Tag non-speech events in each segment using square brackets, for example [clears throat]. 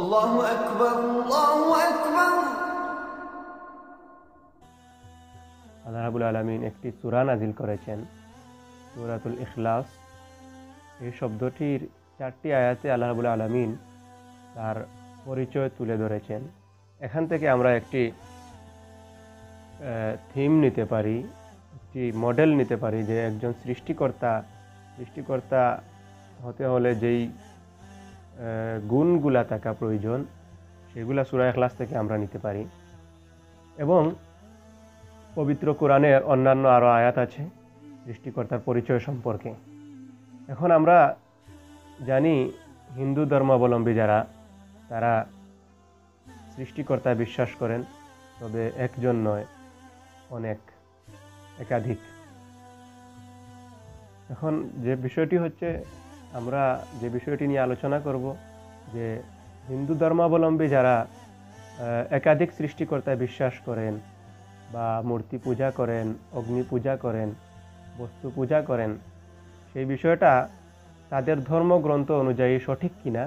আল্লাহু আকবার আল্লাহ রাবুল আলমিন একটি সুরা নাজিল করেছেন, সুরাতুল ইখলাস। এই শব্দটির চারটি আয়াতে আল্লাহ রাবুল আলমিন তার পরিচয় তুলে ধরেছেন। এখান থেকে আমরা একটি থিম নিতে পারি, একটি মডেল নিতে পারি যে একজন সৃষ্টিকর্তা সৃষ্টিকর্তা হতে হলে যেই গুণগুলা থাকা প্রয়োজন, সেগুলা সূরা ইখলাস থেকে আমরা নিতে পারি। এবং পবিত্র কোরআনের অন্যান্য আরও আয়াত আছে, সৃষ্টিকর্তার পরিচয় সম্পর্কে। এখন আমরা জানি, হিন্দু ধর্মাবলম্বী যারা, তারা সৃষ্টিকর্তা বিশ্বাস করেন, তবে একজন নয়, অনেক, একাধিক। এখন যে বিষয়টি হচ্ছে আমরা যে বিষয়টি নিয়ে আলোচনা করব, যে হিন্দু ধর্মাবলম্বী যারা একাধিক সৃষ্টিকর্তায় বিশ্বাস করেন বা মূর্তি পূজা করেন, অগ্নি পূজা করেন, বস্তু পূজা করেন, সেই বিষয়টা তাদের ধর্মগ্রন্থ অনুযায়ী সঠিক কিনা,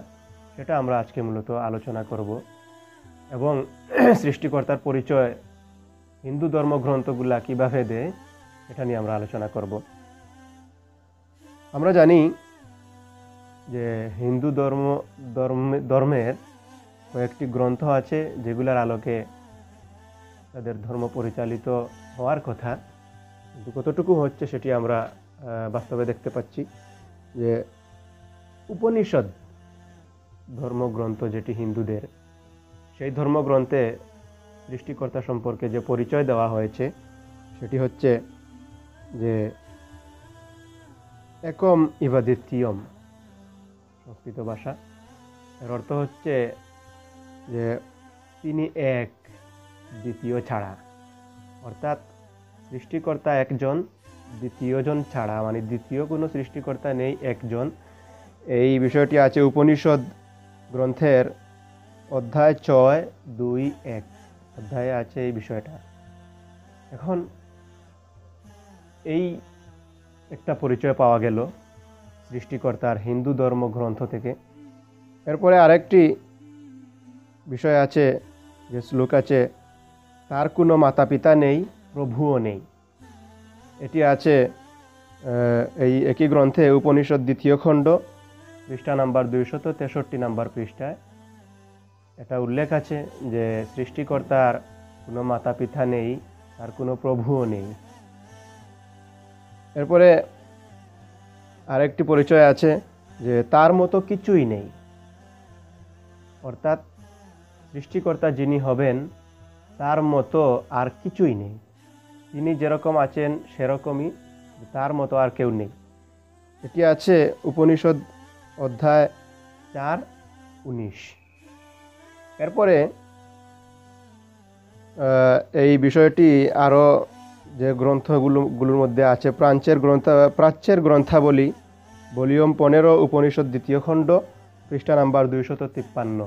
সেটা আমরা আজকে মূলত আলোচনা করব। এবং [clears throat] সৃষ্টিকর্তার পরিচয় হিন্দু ধর্মগ্রন্থগুলা কীভাবে দেয় এটা নিয়ে আমরা আলোচনা করব। আমরা জানি যে হিন্দু ধর্ম, ধর্মে, ধর্মের কয়েকটি গ্রন্থ আছে যেগুলোর আলোকে তাদের ধর্ম পরিচালিত হওয়ার কথা। কিন্তু কতটুকু হচ্ছে সেটি আমরা বাস্তবে দেখতে পাচ্ছি যে উপনিষদ ধর্মগ্রন্থ যেটি হিন্দুদের, সেই ধর্মগ্রন্থে সৃষ্টিকর্তা সম্পর্কে যে পরিচয় দেওয়া হয়েছে সেটি হচ্ছে যে একম ইবাদিত্যিয়ম সংস্কৃত ভাষা। এর অর্থ হচ্ছে যে তিনি এক, দ্বিতীয় ছাড়া। অর্থাৎ সৃষ্টিকর্তা একজন, দ্বিতীয়জন ছাড়া। মানে দ্বিতীয় কোনো সৃষ্টিকর্তা নেই, একজন। এই বিষয়টি আছে উপনিষদ গ্রন্থের অধ্যায় ছয়, দুই, এক। অধ্যায়ে আছে এই বিষয়টা। এখন এই একটা পরিচয় পাওয়া গেল। সৃষ্টিকর্তার হিন্দু ধর্ম গ্রন্থ থেকে। এরপরে আরেকটি বিষয় আছে, যে শ্লোক আছে, তার কোনো মাতা পিতা নেই, প্রভুও নেই। এটি আছে এই একই গ্রন্থে উপনিষদ দ্বিতীয় খণ্ড, পৃষ্ঠা নাম্বার দুইশত তেষট্টি নাম্বার পৃষ্ঠায়। এটা উল্লেখ আছে যে সৃষ্টিকর্তার কোনো মাতা পিতা নেই, তার কোনো প্রভুও নেই। এরপরে আরেকটি পরিচয় আছে যে তার মতো কিছুই নেই। অর্থাৎ সৃষ্টিকর্তা যিনি হবেন, তার মতো আর কিছুই নেই। তিনি যেরকম আছেন, সেরকমই তার মতো আর কেউ নেই। এটি আছে উপনিষদ অধ্যায় চার, উনিশ। এরপরে এই বিষয়টি আরও যে গ্রন্থগুলো, গুলোর মধ্যে আছে প্রাচ্যের গ্রন্থ, প্রাচ্যের গ্রন্থাবলী, ভলিউম পনেরো, উপনিষদ দ্বিতীয় খণ্ড, পৃষ্ঠা নাম্বার দুইশত তিপ্পান্ন।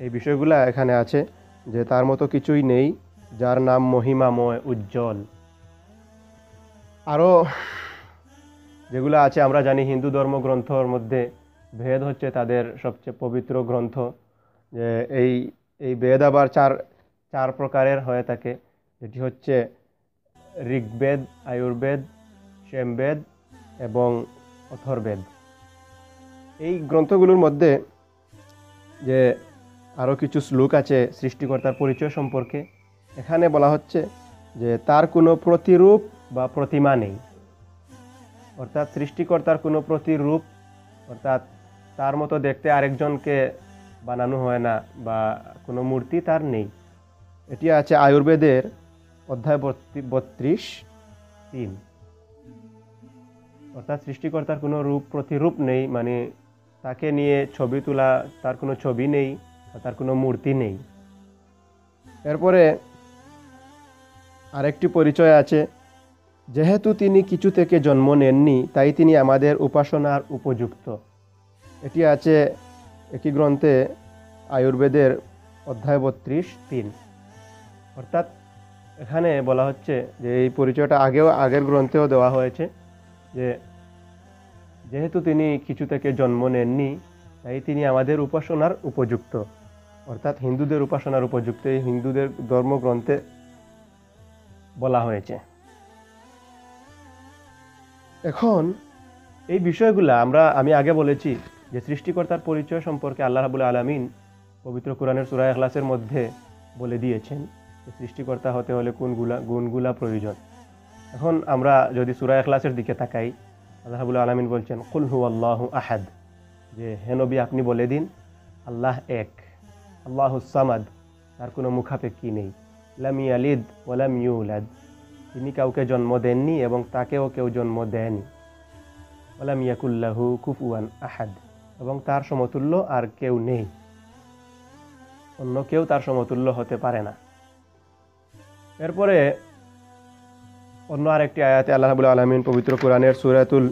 এই বিষয়গুলো এখানে আছে যে তার মতো কিছুই নেই, যার নাম মহিমাময় উজ্জ্বল। আরও যেগুলো আছে, আমরা জানি হিন্দু ধর্মগ্রন্থর মধ্যে ভেদ হচ্ছে তাদের সবচেয়ে পবিত্র গ্রন্থ। যে এই এই বেদ আবার চার চার প্রকারের হয়ে থাকে। যেটি হচ্ছে ঋগ্বেদ, আয়ুর্বেদ, শ্যামবেদ এবং অথর্বেদ। এই গ্রন্থগুলোর মধ্যে যে আরও কিছু শ্লোক আছে সৃষ্টিকর্তার পরিচয় সম্পর্কে, এখানে বলা হচ্ছে যে তার কোনো প্রতিরূপ বা প্রতিমা নেই। অর্থাৎ সৃষ্টিকর্তার কোনো প্রতিরূপ, অর্থাৎ তার মতো দেখতে আরেকজনকে বানানো হয় না বা কোনো মূর্তি তার নেই। এটি আছে আয়ুর্বেদের অধ্যায় বত্রি- বত্রিশ, তিন। অর্থাৎ সৃষ্টিকর্তার কোনো রূপ প্রতিরূপ নেই মানে তাকে নিয়ে ছবি তোলা, তার কোনো ছবি নেই তার কোনো মূর্তি নেই। এরপরে আরেকটি পরিচয় আছে। যেহেতু তিনি কিছু থেকে জন্ম নেননি, তাই তিনি আমাদের উপাসনার উপযুক্ত। এটি আছে একই গ্রন্থে আয়ুর্বেদের অধ্যায় বত্রিশ, তিন। অর্থাৎ এখানে বলা হচ্ছে যে এই পরিচয়টা আগেও আগের গ্রন্থেও দেওয়া হয়েছে যে যেহেতু তিনি কিছু থেকে জন্ম নেননি, তাই তিনি আমাদের উপাসনার উপযুক্ত। অর্থাৎ হিন্দুদের উপাসনার উপযুক্ত এই হিন্দুদের ধর্মগ্রন্থে বলা হয়েছে। এখন এই বিষয়গুলা আমরা, আমি আগে বলেছি যে সৃষ্টিকর্তার পরিচয় সম্পর্কে আল্লাহ রাবুল আলমিন পবিত্র কোরআনের সুরায় এখলাসের মধ্যে বলে দিয়েছেন। সৃষ্টিকর্তা হতে হলে কোনগুলা গুণগুলা প্রয়োজন? এখন আমরা যদি সুরা এখলাসের দিকে তাকাই, আল্লাহ রাবুল আলমিন বলছেন, কুল হু আল্লাহ আহাদ যে হেনবি আপনি বলে দিন, আল্লাহ এক, আল্লাহ সামাদ তার কোনো মুখাপেক্ষি নেই। লাম আলিদ ওলাম ইউলাদ তিনি কাউকে জন্ম দেননি এবং তাকেও কেউ জন্ম দেয়নি। ওলাম ইয়াকুল্লাহু কুফুয়ান আহাদ এবং তার সমতুল্য আর কেউ নেই। অন্য কেউ তার সমতুল্য হতে পারে না। এরপরে অন্য আরেকটি আয়াতে আল্লাহ রাবুল আলমিন পবিত্র কোরআনের সুরাতুল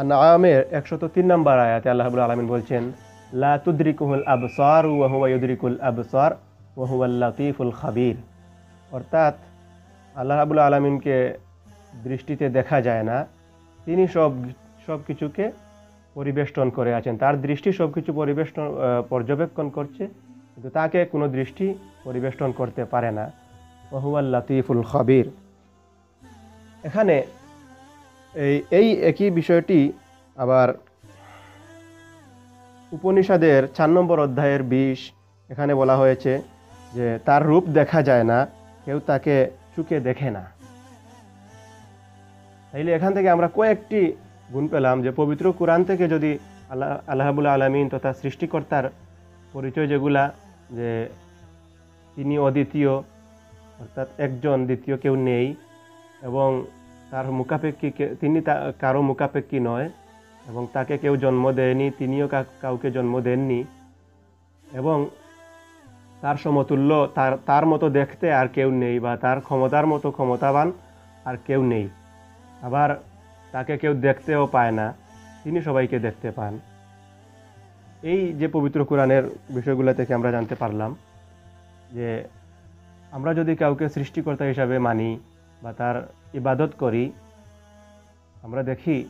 আনামের একশত তিন নম্বর আয়াতে আল্লাহ রাবুল আলমিন বলছেন, লা তুদ্রিকুহুল আবসার ওয়াহুয়া ইউদ্রিকুল আবসার ওয়াহুয়াল লাতিফুল খাবির। অর্থাৎ আল্লাহ রাবুল আলমিনকে দৃষ্টিতে দেখা যায় না। তিনি সব সব কিছুকে পরিবেষ্টন করে আছেন। তার দৃষ্টি সব কিছু পরিবেষ্টন পর্যবেক্ষণ করছে। কিন্তু তাকে কোনো দৃষ্টি পরিবেষ্টন করতে পারে না। ওহুয়াল লাতিফুল খাবির। এখানে এই এই একই বিষয়টি আবার উপনিষদের চার নম্বর অধ্যায়ের বিষ এখানে বলা হয়েছে যে তার রূপ দেখা যায় না, কেউ তাকে চুকে দেখে না। তাইলে এখান থেকে আমরা কয়েকটি গুণ পেলাম যে পবিত্র কোরআন থেকে যদি আল্লাহ আল্লাহাবুল আলমিন তথা সৃষ্টিকর্তার পরিচয় যেগুলা যে তিনি অদ্বিতীয়, অর্থাৎ একজন দ্বিতীয় কেউ নেই এবং তার মুখাপেক্ষী তিনি কারও মুখাপেক্ষী নয় এবং তাকে কেউ জন্ম দেয়নি, তিনিও কাউকে জন্ম দেননি এবং তার সমতুল্য, তার তার মতো দেখতে আর কেউ নেই বা তার ক্ষমতার মতো ক্ষমতাবান আর কেউ নেই। আবার তাকে কেউ দেখতেও পায় না, তিনি সবাইকে দেখতে পান। এই যে পবিত্র কোরআনের বিষয়গুলো থেকে আমরা জানতে পারলাম যে আমরা যদি কাউকে সৃষ্টিকর্তা হিসাবে মানি বা তার ইবাদত করি, আমরা দেখি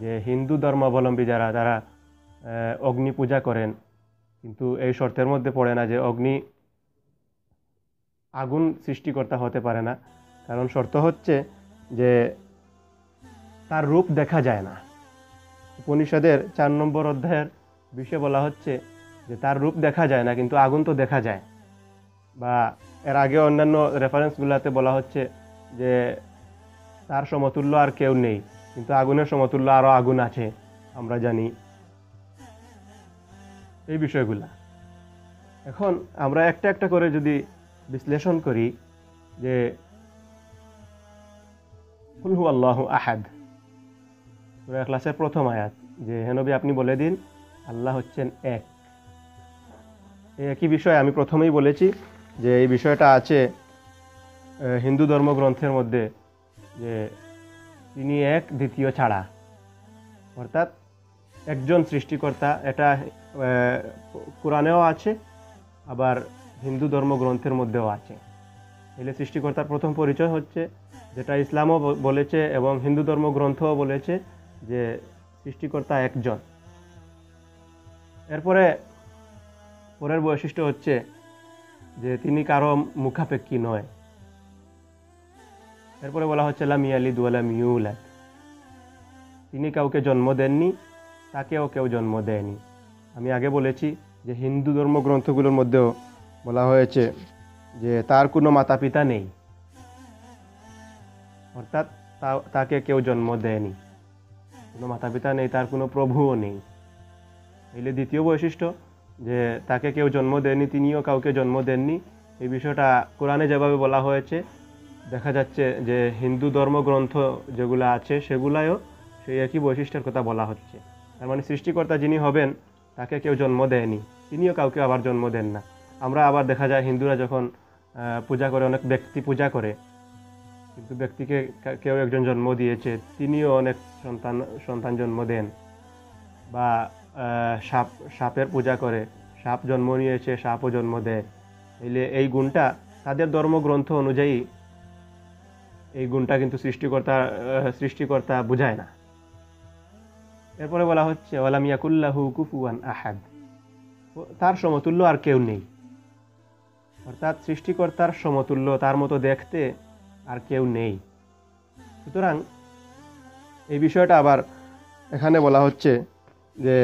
যে হিন্দু ধর্মাবলম্বী যারা, তারা অগ্নি পূজা করেন। কিন্তু এই শর্তের মধ্যে পড়ে না যে অগ্নি আগুন সৃষ্টিকর্তা হতে পারে না। কারণ শর্ত হচ্ছে যে তার রূপ দেখা যায় না। উপনিষদের চার নম্বর অধ্যায়ের বিষয়ে বলা হচ্ছে যে তার রূপ দেখা যায় না, কিন্তু আগুন তো দেখা যায়। বা এর আগে অন্যান্য রেফারেন্সগুলোতে বলা হচ্ছে যে তার সমতুল্য আর কেউ নেই, কিন্তু আগুনের সমতুল্য আরও আগুন আছে, আমরা জানি। এই বিষয়গুলা। এখন আমরা একটা একটা করে যদি বিশ্লেষণ করি যে হুলহু আল্লাহ আহাদ, সূরা ক্লাসের প্রথম আয়াত, যে হেনবি আপনি বলে দিন আল্লাহ হচ্ছেন এক। এই একই বিষয় আমি প্রথমেই বলেছি যে এই বিষয়টা আছে হিন্দু ধর্মগ্রন্থের মধ্যে যে তিনি এক, দ্বিতীয় ছাড়া। অর্থাৎ একজন সৃষ্টিকর্তা, এটা কোরআনেও আছে, আবার হিন্দু ধর্মগ্রন্থের মধ্যেও আছে। এলে সৃষ্টিকর্তার প্রথম পরিচয় হচ্ছে, যেটা ইসলামও বলেছে এবং হিন্দু ধর্মগ্রন্থও বলেছে যে সৃষ্টিকর্তা একজন। এরপরে পরের বৈশিষ্ট্য হচ্ছে যে তিনি কারও মুখাপেক্ষী নয়। এরপরে বলা হচ্ছে, লাম ইয়ালিদ ওয়ালাম ইউলাদ। তিনি কাউকে জন্ম দেননি, তাকেও কেউ জন্ম দেয়নি। আমি আগে বলেছি যে হিন্দু ধর্মগ্রন্থগুলোর মধ্যেও বলা হয়েছে যে তার কোনো মাতা পিতা নেই। অর্থাৎ তাকে কেউ জন্ম দেয়নি। কোনো মাতা পিতা নেই, তার কোনো প্রভুও নেই। এলে দ্বিতীয় বৈশিষ্ট্য যে তাকে কেউ জন্ম দেয়নি, তিনিও কাউকে জন্ম দেননি। এই বিষয়টা কোরআনে যেভাবে বলা হয়েছে, দেখা যাচ্ছে যে হিন্দু ধর্মগ্রন্থ যেগুলো আছে সেগুলায়ও সেই একই বৈশিষ্ট্যের কথা বলা হচ্ছে। তার মানে সৃষ্টিকর্তা যিনি হবেন, তাকে কেউ জন্ম দেয়নি, তিনিও কাউকে আবার জন্ম দেন না। আমরা আবার দেখা যায় হিন্দুরা যখন পূজা করে, অনেক ব্যক্তি পূজা করে, কিন্তু ব্যক্তিকে কেউ একজন জন্ম দিয়েছে, তিনিও অনেক সন্তান সন্তান জন্ম দেন। বা সাপ, সাপের পূজা করে। সাপ জন্ম নিয়েছে, সাপও জন্ম দেয়। এলে এই গুণটা তাদের ধর্মগ্রন্থ অনুযায়ী এই গুণটা কিন্তু সৃষ্টিকর্তা সৃষ্টিকর্তা বুঝায় না। এরপরে বলা হচ্ছে, ওয়ালাম কুফুয়ান আহাদ। তার সমতুল্য আর কেউ নেই। অর্থাৎ সৃষ্টিকর্তার সমতুল্য তার মতো দেখতে আর কেউ নেই। সুতরাং এই বিষয়টা আবার এখানে বলা হচ্ছে যে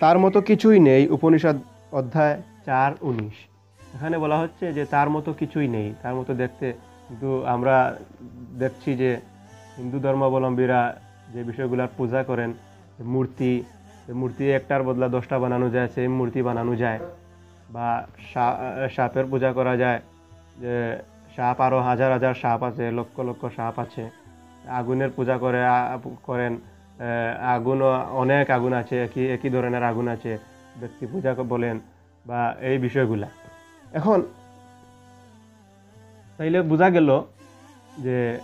তার মতো কিছুই নেই, উপনিষদ অধ্যায় চার, উনিশ। এখানে বলা হচ্ছে যে তার মতো কিছুই নেই। তার মতো দেখতে কিন্তু আমরা দেখছি যে হিন্দু ধর্মাবলম্বীরা যে বিষয়গুলোর পূজা করেন মূর্তি মূর্তি একটার বদলা দশটা বানানো যায় সেই মূর্তি বানানো যায়। বা সাপের পূজা করা যায়, যে সাপ আরও হাজার হাজার সাপ আছে, লক্ষ লক্ষ সাপ আছে। আগুনের পূজা করে করেন। আহ, আগুনও অনেক আগুন আছে একই একই ধরনের আগুন আছে ব্যক্তি পূজা বলেন বা এই বিষয়গুলা। এখন তাইলে বোঝা গেল যে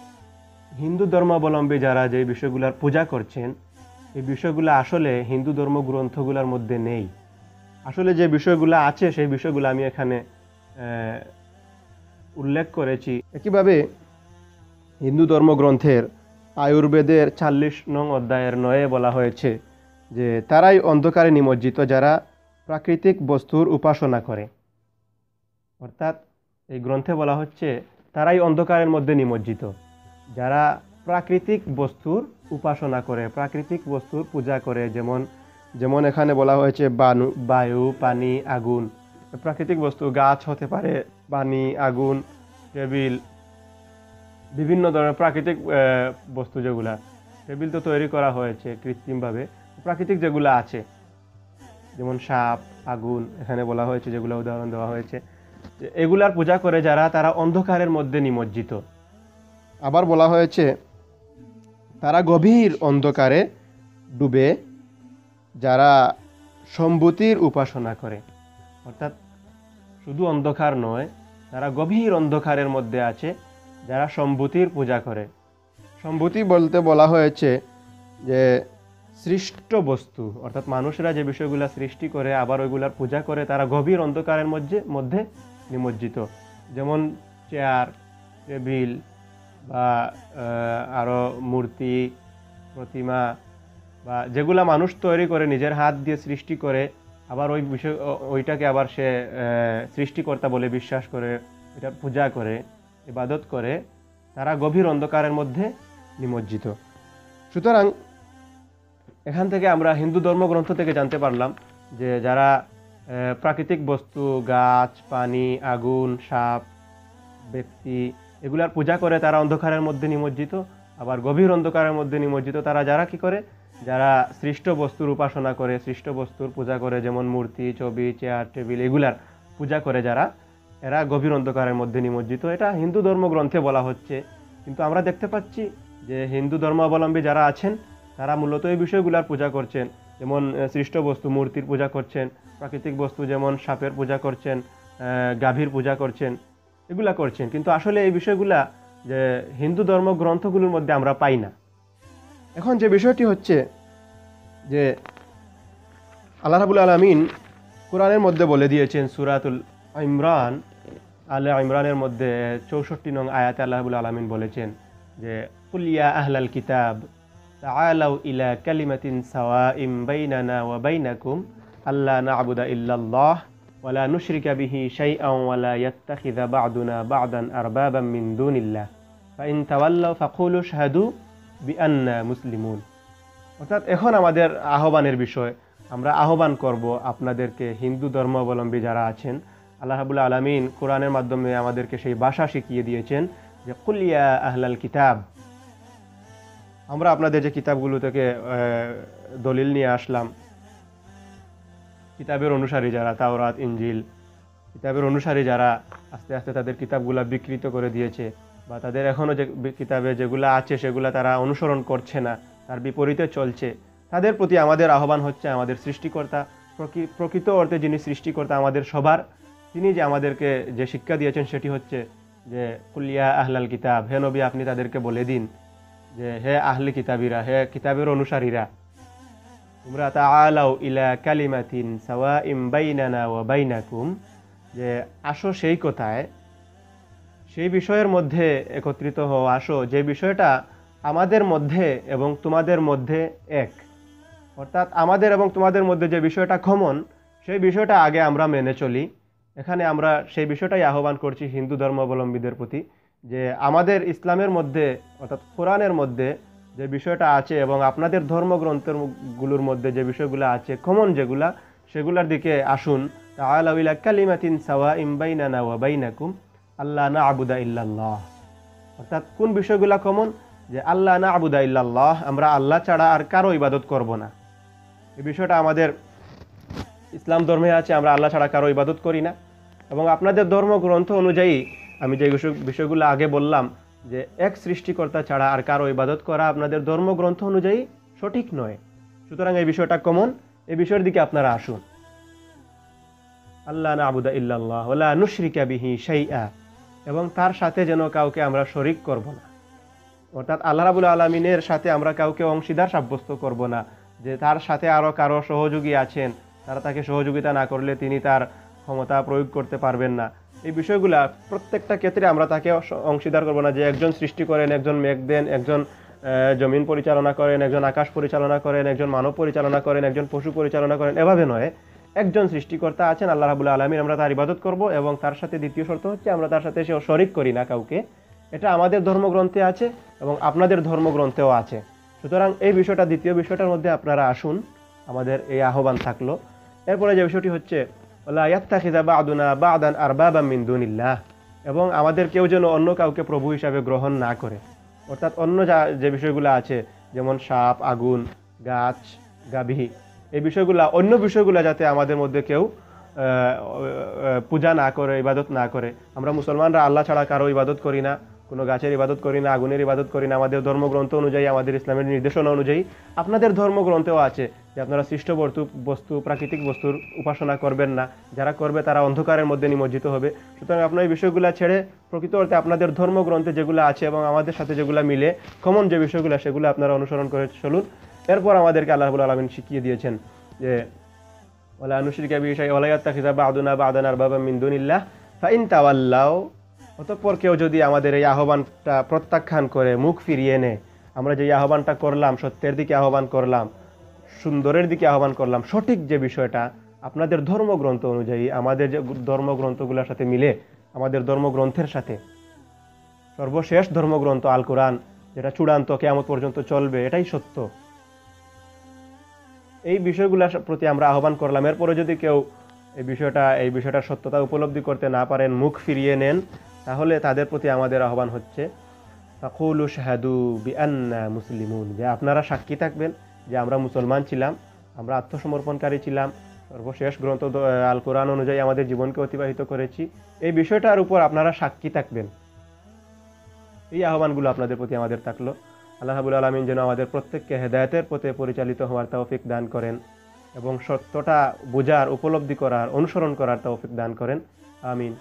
হিন্দু ধর্মাবলম্বী যারা যে বিষয়গুলার পূজা করছেন এই বিষয়গুলো আসলে হিন্দু ধর্ম গ্রন্থগুলোর মধ্যে নেই। আসলে যে বিষয়গুলো আছে সেই বিষয়গুলো আমি এখানে উল্লেখ করেছি। একইভাবে হিন্দু ধর্মগ্রন্থের আয়ুর্বেদের চাল্লিশ নং অধ্যায়ের নয়ে বলা হয়েছে যে, তারাই অন্ধকারে নিমজ্জিত যারা প্রাকৃতিক বস্তুর উপাসনা করে। অর্থাৎ এই গ্রন্থে বলা হচ্ছে, তারাই অন্ধকারের মধ্যে নিমজ্জিত যারা প্রাকৃতিক বস্তুর উপাসনা করে, প্রাকৃতিক বস্তুর পূজা করে, যেমন যেমন এখানে বলা হয়েছে বানু, বায়ু, পানি, আগুন। প্রাকৃতিক বস্তু, গাছ হতে পারে, পানি, আগুন, টেবিল বিভিন্ন ধরনের প্রাকৃতিক বস্তু যেগুলা টেবিল তো তৈরি করা হয়েছে কৃত্রিমভাবে। প্রাকৃতিক যেগুলো আছে, যেমন সাপ, আগুন, এখানে বলা হয়েছে, যেগুলো উদাহরণ দেওয়া হয়েছে এগুলার পূজা করে যারা, তারা অন্ধকারের মধ্যে নিমজ্জিত। আবার বলা হয়েছে, তারা গভীর অন্ধকারে ডুবে যারা সম্ভূতির উপাসনা করে। অর্থাৎ শুধু অন্ধকার নয়, তারা গভীর অন্ধকারের মধ্যে আছে যারা সম্ভূতির পূজা করে। সম্ভূতি বলতে বলা হয়েছে যে সৃষ্ট বস্তু, অর্থাৎ মানুষরা যে বিষয়গুলো সৃষ্টি করে, আবার ওইগুলার পূজা করে, তারা গভীর অন্ধকারের মধ্যে মধ্যে নিমজ্জিত। যেমন চেয়ার, টেবিল বা আরও মূর্তি, প্রতিমা বা যেগুলা মানুষ তৈরি করে, নিজের হাত দিয়ে সৃষ্টি করে, আবার ওই বিষয় ওইটাকে আবার সে সৃষ্টিকর্তা বলে বিশ্বাস করে, এটা পূজা করে। ইবাদত করে, তারা গভীর অন্ধকারের মধ্যে নিমজ্জিত। সুতরাং এখান থেকে আমরা হিন্দু ধর্মগ্রন্থ থেকে জানতে পারলাম যে যারা প্রাকৃতিক বস্তু, গাছ, পানি, আগুন, সাপ, ব্যক্তি, এগুলার পূজা করে তারা অন্ধকারের মধ্যে নিমজ্জিত, আবার গভীর অন্ধকারের মধ্যে নিমজ্জিত তারা যারা কি করে? যারা সৃষ্ট বস্তুর উপাসনা করে, সৃষ্ট বস্তুর পূজা করে, যেমন মূর্তি, ছবি, চেয়ার, টেবিল, এগুলার পূজা করে যারা এরা গভীর অন্ধকারের মধ্যে নিমজ্জিত। এটা হিন্দু ধর্মগ্রন্থে বলা হচ্ছে। কিন্তু আমরা দেখতে পাচ্ছি যে হিন্দু ধর্মাবলম্বী যারা আছেন, তারা মূলত এই বিষয়গুলার পূজা করছেন। যেমন সৃষ্ট বস্তু, মূর্তির পূজা করছেন, প্রাকৃতিক বস্তু যেমন সাপের পূজা করছেন গাভীর পূজা করছেন, এগুলা করছেন। কিন্তু আসলে এই বিষয়গুলা যে হিন্দু ধর্ম গ্রন্থগুলোর মধ্যে আমরা পাই না। এখন যে বিষয়টি হচ্ছে যে আল্লাহ রাবুল আলমিন কোরআনের মধ্যে বলে দিয়েছেন সুরাতুল ইমরান আল্লাহ ইমরানের মধ্যে চৌষট্টি নং আয়াত আল্লাহবুল আলমিন বলেছেন যে কুলিয়া আহলাল কিতাব, তাআলাউ ইলা কালিমাতিন সাওয়াইম বাইনানা ওয়া বাইনাকুম, আল্লা নাবুদা ইল্লাল্লাহ ওয়ালা নুশরিকা বিহি শাইআন ওয়ালা ইয়াত্তাখিযা বা'দুনা বা'দান আরবাবাম মিন দুনিল্লাহ। ফাইন তাওয়াল্লাউ ফাকুলু শাহাদু বিআন্না মুসলিমুন। অর্থাৎ এখন আমাদের আহ্বানের বিষয়, আমরা আহ্বান করব আপনাদেরকে হিন্দু ধর্মাবলম্বী যারা আছেন আল্লাহ রাবুল্লাহ আলমিন কোরআনের মাধ্যমে আমাদেরকে সেই ভাষা শিখিয়ে দিয়েছেন যে কুলিয়া আহলাল কিতাব। আমরা আপনাদের যে কিতাবগুলো থেকে দলিল নিয়ে আসলাম, কিতাবের অনুসারী যারা, তাওরাত ইঞ্জিল কিতাবের অনুসারী যারা আস্তে আস্তে তাদের কিতাবগুলা বিকৃত করে দিয়েছে বা তাদের এখনও যে কিতাবে যেগুলো আছে সেগুলো তারা অনুসরণ করছে না, তার বিপরীতে চলছে, তাদের প্রতি আমাদের আহ্বান হচ্ছে আমাদের সৃষ্টিকর্তা, প্রকৃ- প্রকৃত অর্থে যিনি সৃষ্টিকর্তা আমাদের সবার তিনি যে আমাদেরকে যে শিক্ষা দিয়েছেন সেটি হচ্ছে যে কুলিয়া আহলাল কিতাব হে নবী, আপনি তাদেরকে বলে দিন যে, হে আহলি কিতাবিরা, হে কিতাবের অনুসারীরা, তোমরা তা আলাউ ইলা কালিমাতিন সাওয়াইম বাইনানা ওয়া বাইনাকুম যে, আসো সেই কথায়, সেই বিষয়ের মধ্যে একত্রিত হও, আসো, যে বিষয়টা আমাদের মধ্যে এবং তোমাদের মধ্যে এক। অর্থাৎ আমাদের এবং তোমাদের মধ্যে যে বিষয়টা কমন সেই বিষয়টা আগে আমরা মেনে চলি। এখানে আমরা সেই বিষয়টাই আহ্বান করছি হিন্দু ধর্মাবলম্বীদের প্রতি যে আমাদের ইসলামের মধ্যে, অর্থাৎ কোরআনের মধ্যে যে বিষয়টা আছে এবং আপনাদের ধর্মগ্রন্থগুলোর মধ্যে যে বিষয়গুলো আছে কমন যেগুলা, সেগুলোর দিকে আসুন। তাআলাউলা কালিমাতিন সাওয়া ইমবাইনানা ওয়া বাইনাকুম আল্লাহ না আবুদা ইল্লাল্লাহ। অর্থাৎ কোন বিষয়গুলো কমন যে আল্লাহ না আবুদা ইল্লাল্লাহ, আমরা আল্লাহ ছাড়া আর কারও ইবাদত করব না। এই বিষয়টা আমাদের ইসলাম ধর্মে আছে, আমরা আল্লাহ ছাড়া কারও ইবাদত করি না। এবং আপনাদের ধর্মগ্রন্থ অনুযায়ী, আমি যে বিষয়গুলো আগে বললাম, যে এক সৃষ্টিকর্তা ছাড়া আর কারও ইবাদত করা আপনাদের ধর্মগ্রন্থ অনুযায়ী সঠিক নয়। সুতরাং এই বিষয়টা কমন এই বিষয়ের দিকে আপনারা আসুন। আল্লাহ না আবুদা ইল্লাল্লাহ ওলা নুশরিকা বিহি শাইআ। এবং তার সাথে যেন কাউকে আমরা শরিক করব না। অর্থাৎ আল্লাহ রাবুল আলমিনের সাথে আমরা কাউকে অংশীদার সাব্যস্ত করব না। যে তার সাথে আরও কারও সহযোগী আছেন তারা তাকে সহযোগিতা না করলে তিনি তার ক্ষমতা প্রয়োগ করতে পারবেন না। এই বিষয়গুলা প্রত্যেকটা ক্ষেত্রে আমরা তাকে অংশীদার করব না। যে একজন সৃষ্টি করেন, একজন মেঘ দেন, একজন জমিন পরিচালনা করেন, একজন আকাশ পরিচালনা করেন, একজন মানব পরিচালনা করেন, একজন পশু পরিচালনা করেন, এভাবে নয়। একজন সৃষ্টিকর্তা আছেন, আল্লাহ রাবুল আলমিন, আমরা তার ইবাদত করব এবং তার সাথে দ্বিতীয় শর্ত হচ্ছে আমরা তার সাথে সে শরিক করি না কাউকে। এটা আমাদের ধর্মগ্রন্থে আছে এবং আপনাদের ধর্মগ্রন্থেও আছে। সুতরাং এই বিষয়টা, দ্বিতীয় বিষয়টার মধ্যে আপনারা আসুন। আমাদের এই আহ্বান থাকল। এরপরে যে বিষয়টি হচ্ছে বা'দান আরবাবাম মিন দুনিল্লাহ এবং আমাদের কেউ যেন অন্য কাউকে প্রভু হিসাবে গ্রহণ না করে। অর্থাৎ অন্য যা, যে বিষয়গুলো আছে, যেমন সাপ, আগুন, গাছ, গাভী, এই বিষয়গুলা, অন্য বিষয়গুলো যাতে আমাদের মধ্যে কেউ পূজা না করে, ইবাদত না করে। আমরা মুসলমানরা আল্লাহ ছাড়া কারও ইবাদত করি না। কোনো গাছের ইবাদত করি না, আগুনের ইবাদত করি না, আমাদের ধর্মগ্রন্থ অনুযায়ী, আমাদের ইসলামের নির্দেশনা অনুযায়ী আপনাদের ধর্মগ্রন্থেও আছে যে আপনারা সৃষ্ট বস্তু বস্তু, প্রাকৃতিক বস্তুর উপাসনা করবেন না। যারা করবে তারা অন্ধকারের মধ্যে নিমজ্জিত হবে। সুতরাং আপনার এই বিষয়গুলো ছেড়ে প্রকৃত অর্থে আপনাদের ধর্মগ্রন্থে যেগুলো আছে এবং আমাদের সাথে যেগুলো মিলে কমন যে বিষয়গুলো, সেগুলো আপনারা অনুসরণ করে চলুন। এরপর আমাদেরকে আল্লাহ রাব্বুল আলমিন শিখিয়ে দিয়েছেন যে ওলা নুশরিকা বিশাই ওলায়াত্তাখিযা বা'দুনা বা'দান আরবাবা মিন দুনিল্লাহ, ফাইন তাওয়াল্লাও অতঃপর কেউ যদি আমাদের এই আহ্বানটা প্রত্যাখ্যান করে মুখ ফিরিয়ে নেয় আমরা যে আহ্বানটা করলাম, সত্যের দিকে আহ্বান করলাম, সুন্দরের দিকে আহ্বান করলাম, সঠিক যে বিষয়টা, আপনাদের ধর্মগ্রন্থ অনুযায়ী, আমাদের যে ধর্মগ্রন্থগুলোর সাথে মিলে, আমাদের ধর্মগ্রন্থের সাথে, সর্বশেষ ধর্মগ্রন্থ আল কোরআন, যেটা চূড়ান্ত কেয়ামত পর্যন্ত চলবে, এটাই সত্য। এই বিষয়গুলোর প্রতি আমরা আহ্বান করলাম। এরপরে যদি কেউ এই বিষয়টা, এই বিষয়টার সত্যতা উপলব্ধি করতে না পারেন, মুখ ফিরিয়ে নেন তাহলে তাদের প্রতি আমাদের আহ্বান হচ্ছে, ফাকুলু শাহাদু বিআন্না মুসলিমুন যে আপনারা সাক্ষী থাকবেন যে আমরা মুসলমান ছিলাম, আমরা আত্মসমর্পণকারী ছিলাম, সর্বশেষ গ্রন্থ আল কোরআন অনুযায়ী আমাদের জীবনকে অতিবাহিত করেছি। এই বিষয়টার উপর আপনারা সাক্ষী থাকবেন। এই আহ্বানগুলো আপনাদের প্রতি আমাদের থাকল। আল্লাহ রাবুল আলমিন যেন আমাদের প্রত্যেককে হেদায়তের পথে পরিচালিত হওয়ার তৌফিক দান করেন এবং সত্যটা বোঝার, উপলব্ধি করার, অনুসরণ করার তৌফিক দান করেন। আমিন।